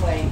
walkway